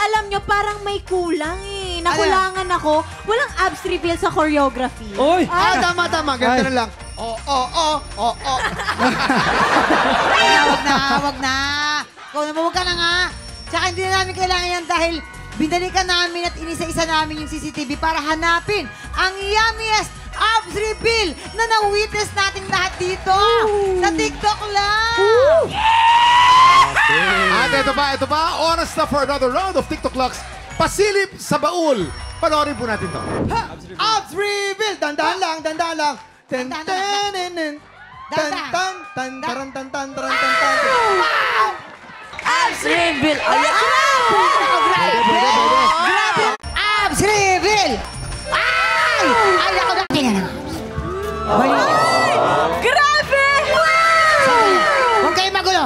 alam nyo, parang may kulang eh. Nakulangan ako. Walang abs reveal sa choreography. Oy! Ah, tama, tama. Ganito na lang. Oo, oo, oo, oo. Ay, wag na, wag na. Ikaw naman, wag ka na nga. Tsaka hindi na namin kailangan yan dahil binalikan namin at inisa-isa namin yung CCTV para hanapin ang yummiest abs reveal na na-witness natin lahat dito sa TikTok lang. At ito ba, ito ba, oras na for another round of TikTok Locks. Pasilip sa baul. Panoorin po natin to. Abs reveal! Dandahan lang, dandahan lang. Ten, ten, ten, ten, tan, tan, tan, taran, tan, tan, taran, tan, tan. Abs reveal! Ayan! Abs reveal! Ay! Ay, ako na. Tingnan na. Mali. Grabe! Huwag kayo magulo.